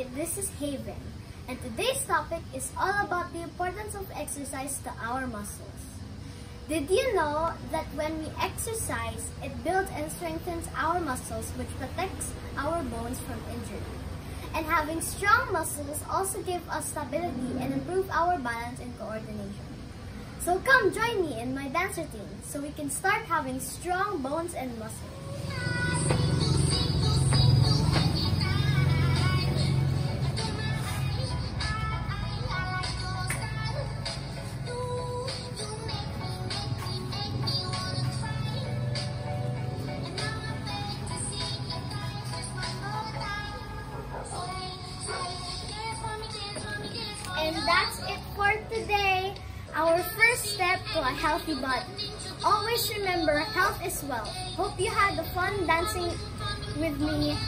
Hi, this is Haven, and today's topic is all about the importance of exercise to our muscles. Did you know that when we exercise, it builds and strengthens our muscles, which protects our bones from injury? And having strong muscles also give us stability and improve our balance and coordination. So come join me in my dancer team so we can start having strong bones and muscles. That's it for today. Our first step to a healthy body. Always remember, health is wealth. Hope you had the fun dancing with me.